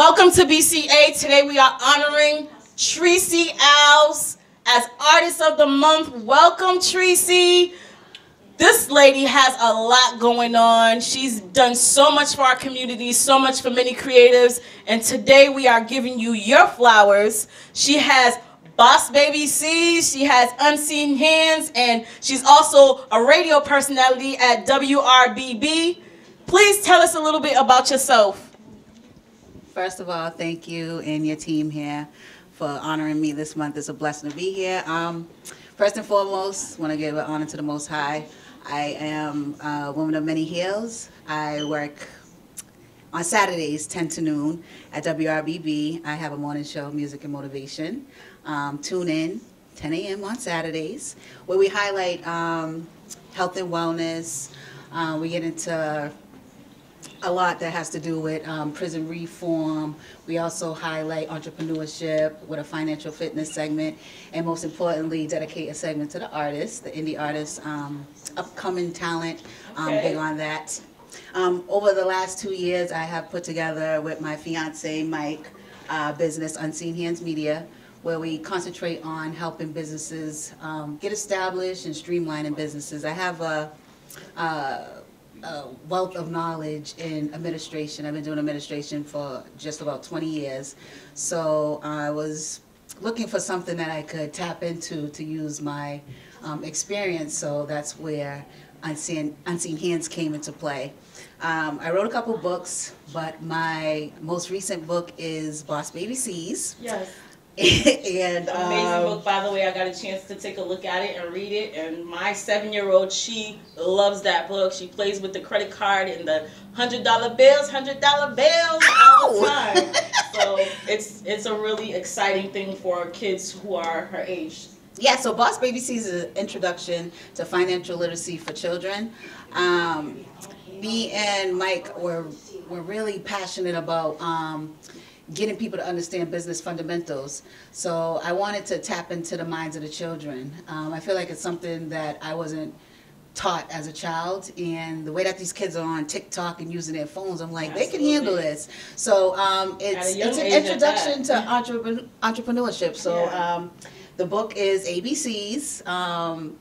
Welcome to BCA. Today we are honoring Tracy Alves as Artist of the Month. Welcome, Tracy. This lady has a lot going on. She's done so much for our community, so much for many creatives, and today we are giving you your flowers. She has Boss Baby C's, she has Unseen Hands, and she's also a radio personality at WRBB. Please tell us a little bit about yourself. First of all, thank you and your team here for honoring me this month. It's a blessing to be here. Um, first and foremost, want to give an honor to the Most High. I am a woman of many hills. I work on Saturdays, 10 to noon at WRBB. I have a morning show, Music and Motivation. Um, tune in 10 a.m. on Saturdays, where we highlight um, health and wellness. Uh, we get into a lot that has to do with um, prison reform. We also highlight entrepreneurship with a financial fitness segment, and most importantly, dedicate a segment to the artists, the indie artists, um, upcoming talent, um, Okay. big on that. Um, over the last two years, I have put together with my fiance Mike, uh, business Unseen Hands Media, where we concentrate on helping businesses um, get established and streamlining businesses. I have a, a, wealth of knowledge in administration. I've been doing administration for just about 20 years. So I was looking for something that I could tap into to use my um, experience. So that's where Unseen, Unseen Hands came into play. Um, I wrote a couple books, but my most recent book is Boss Baby Sees. Yes. and Amazing um, book, by the way. I got a chance to take a look at it and read it. And my seven year old, she loves that book. She plays with the credit card and the hundred dollar bills, hundred dollar bills all the time. so it's it's a really exciting thing for kids who are her age. Yeah, so Boss Baby Sees is an introduction to financial literacy for children. Um, me and Mike were were really passionate about um, getting people to understand business fundamentals. So I wanted to tap into the minds of the children. Um, I feel like it's something that I wasn't taught as a child and the way that these kids are on TikTok and using their phones, I'm like, they can handle this. So um, it's, At a young it's an introduction to entrepreneur, entrepreneurship. So Yeah. um, the book is ABCs, um,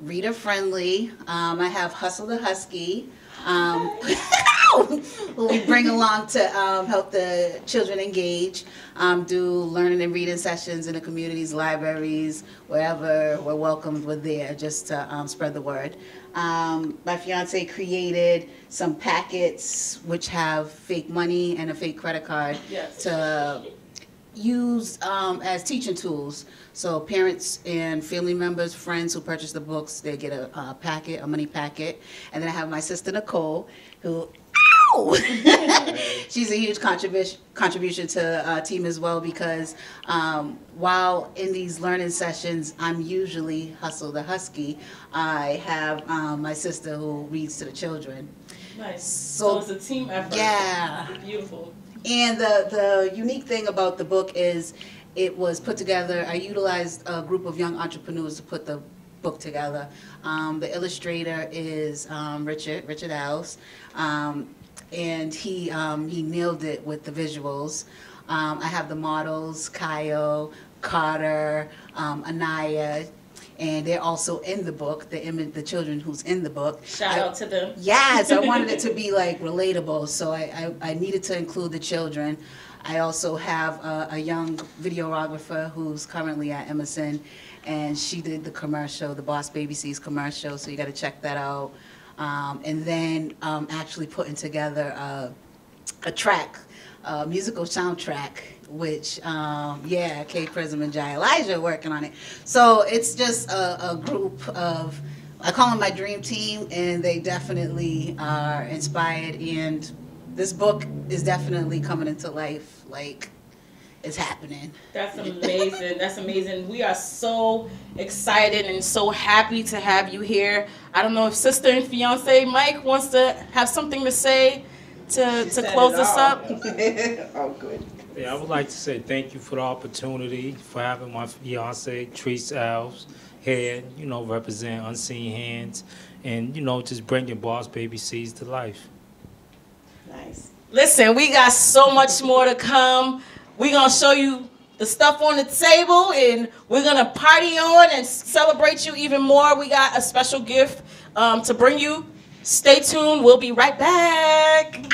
reader friendly. Um, I have Hustle the Husky. Um, we bring along to um, help the children engage, um, do learning and reading sessions in the communities, libraries, wherever we're welcomed, we're there just to um, spread the word. Um, my fiance created some packets which have fake money and a fake credit card Yes. to use um, as teaching tools. So parents and family members, friends who purchase the books, they get a, a packet, a money packet. And then I have my sister Nicole, who, ow! She's a huge contribution contribution to our team as well because um, while in these learning sessions, I'm usually Hustle the Husky. I have um, my sister who reads to the children. Nice. So- So, it's a team effort. Yeah. Beautiful. And the, the unique thing about the book is it was put together, I utilized a group of young entrepreneurs to put the book together. Um, the illustrator is um, Richard, Richard Alves. Um, and he, um, he nailed it with the visuals. Um, I have the models, Kyle, Carter, um, Anaya, and they're also in the book, the image, the children who's in the book. Shout I- out to them. Yes, I wanted it to be like relatable, so I, I, I needed to include the children. I also have a, a young videographer who's currently at Emerson, and she did the commercial, the Boss Baby Sees commercial, so you gotta check that out. Um, and then, um, actually putting together a, a track, a musical soundtrack, which, um, yeah, Kay Prism and Jai Elijah working on it. So it's just a, a group of, I call them my dream team, and they definitely are inspired. And this book is definitely coming into life. Like, it's happening. That's amazing. That's amazing. We are so excited and so happy to have you here. I don't know if sister and fiance Mike wants to have something to say to, to close it this all. up. oh, good. Yeah, I would like to say thank you for the opportunity, for having my fiance, Treece Alves, here, you know, represent Unseen Hands, and, you know, just bringing Boss Baby Seeds to life. Nice. Listen, we got so much more to come. We're going to show you the stuff on the table and we're going to party on and celebrate you even more. We got a special gift um, to bring you. Stay tuned. We'll be right back.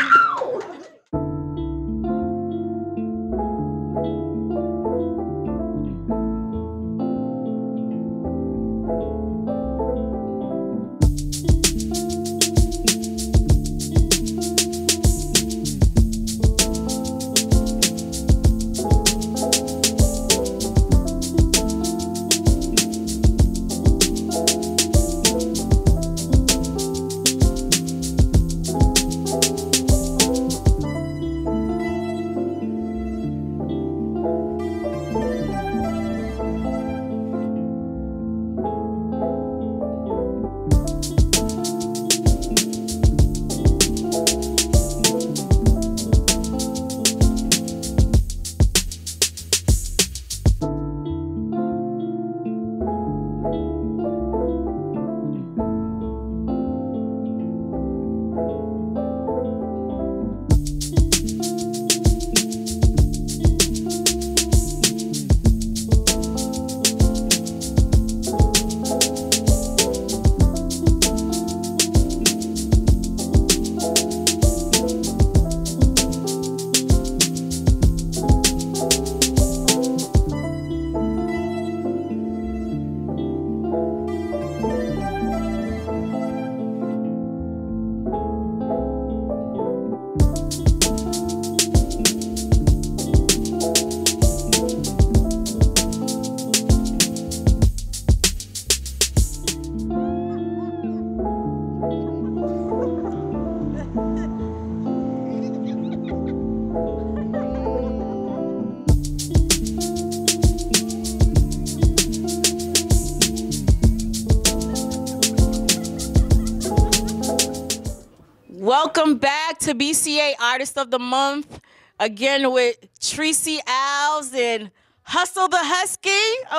Welcome back to BCA Artist of the Month. Again with Tracy Alves and Hustle the Husky.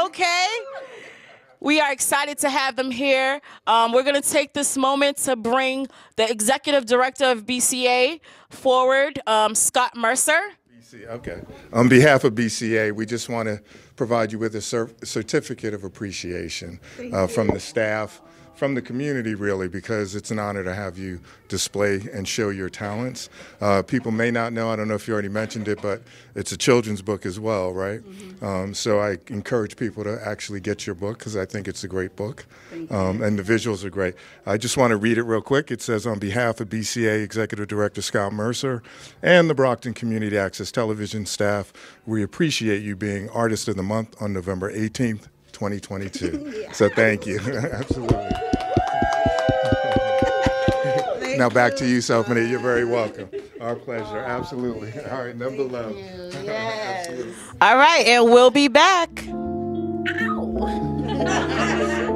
Okay. We are excited to have them here. Um, we're going to take this moment to bring the executive director of BCA forward, um, Scott Mercer. BCA, okay. On behalf of BCA, we just want to provide you with a cer- certificate of appreciation uh, from the staff, from the community, really, because it's an honor to have you display and show your talents. Uh, people may not know, I don't know if you already mentioned it, but it's a children's book as well, right? Um, so I encourage people to actually get your book because I think it's a great book. Um, and the visuals are great. I just want to read it real quick. It says, on behalf of BCA Executive Director Scott Mercer and the Brockton Community Access Television staff, we appreciate you being Artist of the Month on November 18th, 2022. So thank you. Absolutely. Thank now back you. to you, Sophie. You're very welcome. Our pleasure. Absolutely. All right, number love. Yes. All right, and we'll be back.